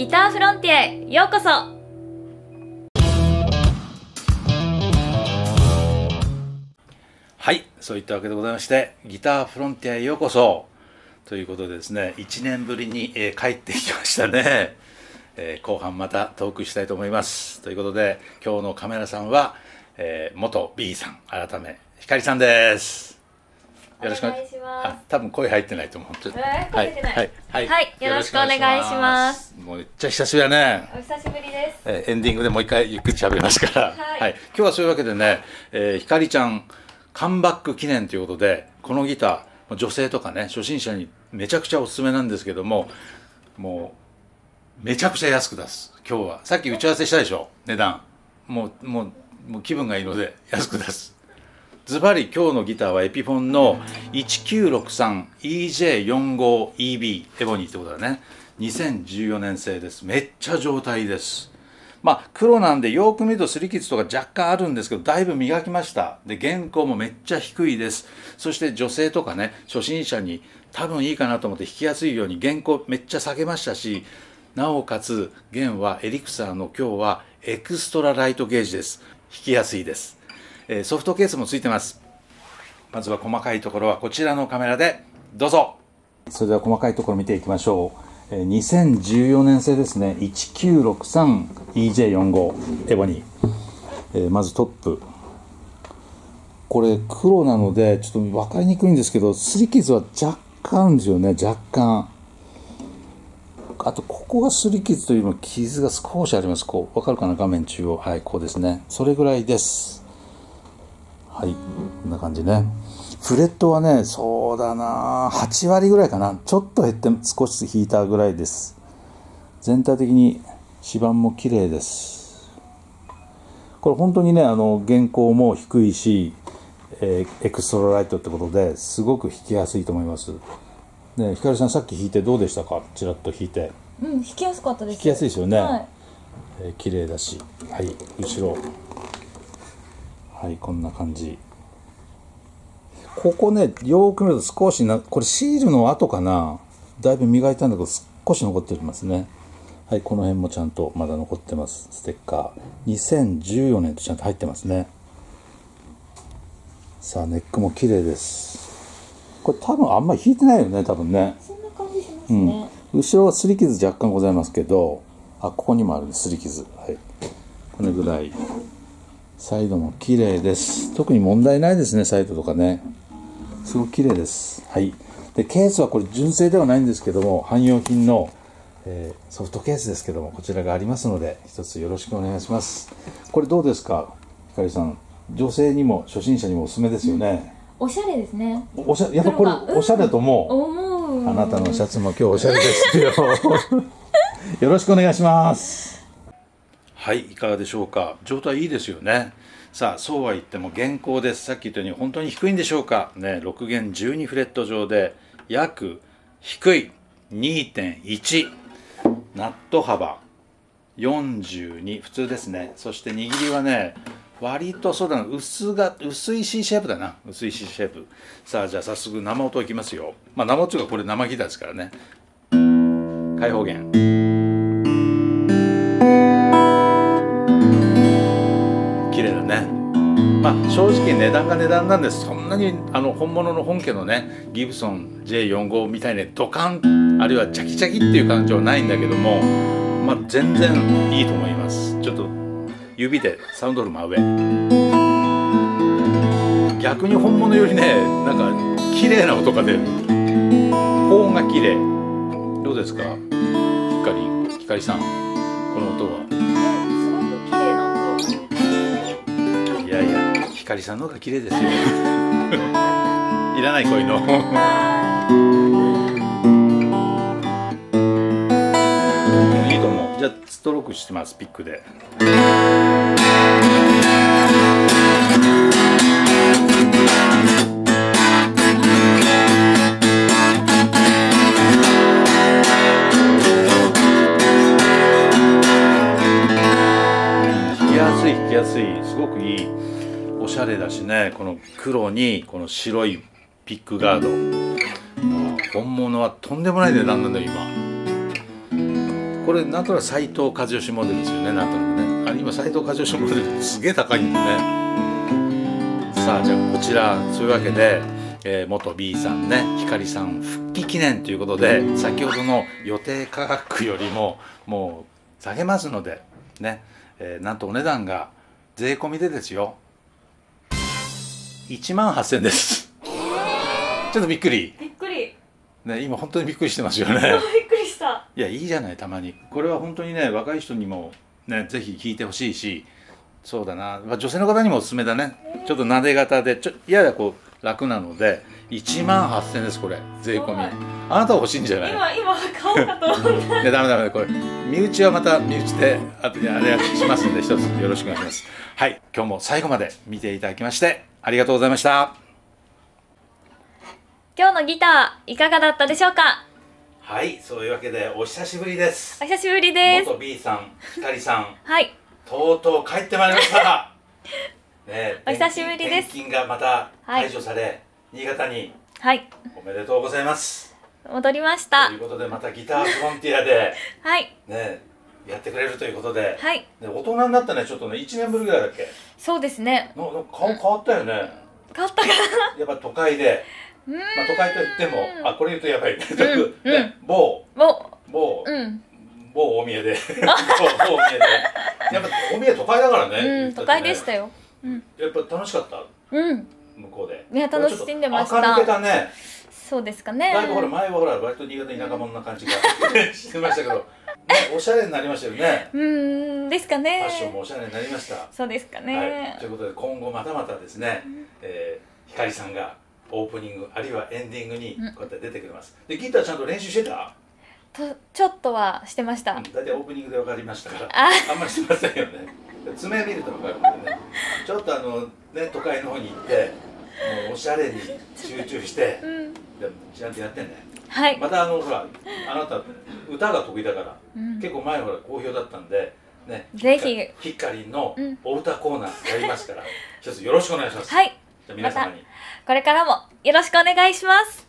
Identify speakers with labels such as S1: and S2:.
S1: ギターフロンティアへようこそ。
S2: はいそういったわけでございましてギターフロンティアへようこそ。ということでですね1年ぶりに、えー帰ってきましたね、えー後半またトークしたいと思います。ということで今日のカメラさんは、えー元 B さん改めひかりさんです。
S1: お願いします。
S2: あ多分声入ってないと思う。ちょっと。
S1: えー声入ってない。
S2: はい。はい、
S1: はい。よろしくお願いします。
S2: もうめっちゃ久しぶりだね。
S1: お久しぶりです。
S2: えーエンディングでもう一回ゆっくり喋りますから、
S1: はい。
S2: 今日はそういうわけでね、えーひかりちゃんカムバック記念ということでこのギター女性とかね初心者にめちゃくちゃおすすめなんですけどももうめちゃくちゃ安く出す。今日は。さっき打ち合わせしたでしょ？値段。もうもうもう気分がいいので安く出すズバリ今日のギターはエピフォンの 1963EJ45EB エボニーってことだね。2014年製です。めっちゃ状態です。まあ黒なんでよく見ると擦り傷とか若干あるんですけどだいぶ磨きました。で原稿もめっちゃ低いです。そして女性とかね初心者に多分いいかなと思って弾きやすいように原稿めっちゃ下げましたしなおかつ弦はエリクサーの今日はエクストラライトゲージです。弾きやすいです、ソフトケースもついてます。まずは細かいところはこちらのカメラで。どうぞ。それでは細かいところ見ていきましょう、2014年製ですね。1963EJ45 エボニー、まずトップ。これ黒なのでちょっと分かりにくいんですけど擦り傷は若干あるんですよね。若干。あとここが擦り傷というよりも傷が少しあります。こう分かるかな？画面中央。はいこうですね。それぐらいです。はい。こんな感じね。フレットはねそうだな。8割ぐらいかな。ちょっと減って少し引いたぐらいです。全体的に指板も綺麗です。これ本当にねあの原稿も低いし、えーエクストラライトってことですごく弾きやすいと思います。ねひかりさんさっき弾いてどうでしたか？ちらっと弾いて。
S1: うん弾きやすかったです。
S2: 弾きやすいですよね、
S1: はい。
S2: えー綺麗だし。はい。後ろはいこんな感じ。ここねよーく見ると少しなこれシールの跡かな。だいぶ磨いたんだけど少し残ってますね。はいこの辺もちゃんとまだ残ってます。ステッカー。2014年とちゃんと入ってますね。さあネックも綺麗です。これ多分あんまり引いてないよね多分ね。
S1: そんな感じしますね、
S2: 後ろは擦り傷若干ございますけどあここにもあるね擦り傷。はい。これぐらいサイドも綺麗です。特に問題ないですねサイドとかね。すごく綺麗です。はい。でケースはこれ純正ではないんですけども汎用品の、えーソフトケースですけどもこちらがありますので一つよろしくお願いします。これどうですかひかりさん。女性にも初心者にもおすすめですよね、
S1: おしゃれですね。
S2: おしゃやっぱこれおしゃれだと思う、
S1: 思う。
S2: あなたのシャツも今日おしゃれですよ。よろしくお願いします。はい、いかがでしょうか？状態いいですよね。さあ、そうは言っても原稿です。さっき言ったように本当に低いんでしょうか？ね、6弦12フレット上で約低い2.1ナット幅42普通ですね。そして握りはね。割とそうだな薄が薄い C シェイプだな薄い C シェイプさあじゃあ早速生音いきますよまあ生音がこれ生ギターですからね開放弦綺麗だね。まあ正直値段が値段なんでそんなにあの本物の本家のねギブソン J45 みたいにドカンあるいはチャキチャキっていう感じはないんだけどもまあ全然いいと思います。ちょっと指でサウンドル真上。逆に本物よりねなんか綺麗な音が出る。高音が綺麗。どうですか？ひかりひかりさん。この音は。やひかりさんの方が綺麗ですよ。いらないこういうの。いいと思う。じゃあストロークしてますピックで。弾きやすい弾きやすい。すごくいい。おしゃれだしねこの黒にこの白いピックガード。あ本物はとんでもない値段なんだよ今。これなんとなく斎藤和義モデルですよねなんとなくね。あ今斎藤和義モデルすげえ高いんだね。さあじゃあこちらそういうわけで、えー元 B さんね光さん復帰記念ということで先ほどの予定価格よりももう下げますのでね、えーなんとお値段が税込みでですよ1万8000です。ちょっとびっくり。
S1: びっくり。
S2: ね今本当にびっくりしてますよね。
S1: びっくりした。
S2: いやいいじゃないたまに。これは本当にね若い人にもねぜひ聞いてほしいし。そうだな、まあ、女性の方にもおすすめだね。ちょっと撫で型でちょややこう楽なので1万8000ですこれ。税込み。あなたは欲しいんじゃない？
S1: 今今買おうかと思った。
S2: いやダメダメこれ。身内はまた身内であとであれしますんで一つよろしくお願いします。はい。今日も最後まで見ていただきましてありがとうございました。
S1: 今日のギターいかがだったでしょうか？
S2: はいそういうわけでお久しぶりです。
S1: お久しぶりです。
S2: 元 B さん光さん。
S1: はい。
S2: とうとう帰ってまいりました。ね、
S1: お久しぶりです。
S2: 転勤がまた
S1: はい。
S2: 解除され、新潟に
S1: はい。
S2: おめでとうございます。
S1: 戻りました。
S2: ということでまたギターフロンティアで
S1: はい。
S2: ねやってくれるということで、
S1: はい。
S2: ね大人になったねちょっとね1年ぶりぐらいだっけ？
S1: そうですね。
S2: のの顔変わったよね。
S1: 買ったか
S2: やっぱ都会で、まあ都会といっても、あこれ言うとやばいね。
S1: うん。
S2: ね某。
S1: も
S2: 某。
S1: ううん。
S2: 某大宮で、某大宮で、やっぱ大宮都会だからね。
S1: うん都会でしたよ。うん。
S2: やっぱ楽しかった？
S1: うん。
S2: 向こうで。
S1: いや楽しんでました。
S2: 垢抜けたね。
S1: そうですかね。
S2: だいぶほら前はほら割と新潟田舎者な感じが。してましたけど、ね、おしゃれになりましたよね。
S1: うーんですか
S2: フ
S1: ね
S2: ァッションもおしゃれになりました。
S1: そうですか
S2: はい。
S1: ね
S2: ということで今後またまたですね、えー、光さんがオープニングあるいはエンディングにこうやって出てくれます。でギターちゃんと練習してた？
S1: とちょっとはしてました
S2: うんオープニングで分かりましたから。
S1: あ
S2: あんまりしてませんよね。爪見ると分かるんでね。ちょっとあのね都会の方に行って、もうおしゃれに集中して。
S1: うん
S2: でもちゃんとやってんね
S1: はい。
S2: またあのほらあなた歌が得意だから、
S1: うん。
S2: 結構前ほら好評だったんでね
S1: ぜひ。
S2: ヒカリンの
S1: うん。
S2: お歌コーナーやりますから、一つよろしくお願いします、
S1: はい。
S2: じゃあ皆様に、
S1: これからもよろしくお願いします